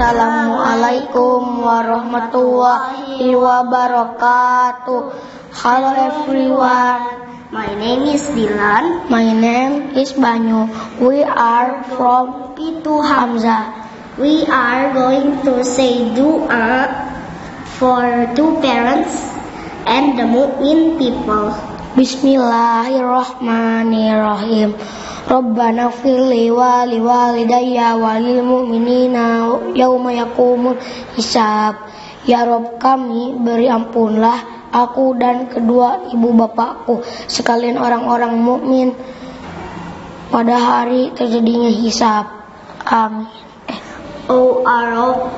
Assalamualaikum warahmatullahi wabarakatuh. Hello everyone. My name is Dilan. My name is Banyu. We are from P2 Hamzah. We are going to say dua for two parents and the mu'min people. Bismillahirrahmanirrahim. Firli wali walidayya walil mu'minina yauma yakumul hisab. Ya Rob kami beri ampunlah aku dan kedua ibu bapakku sekalian orang-orang mukmin pada hari terjadinya hisab. Amin. O Lord,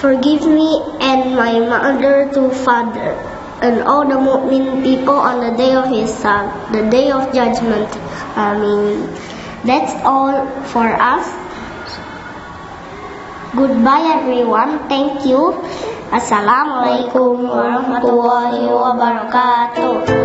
forgive me and my mother to father and all the mu'min people on the day of Hisab, the day of judgment. Amin. That's all for us. Goodbye everyone. Thank you. Assalamualaikum warahmatullahi wabarakatuh.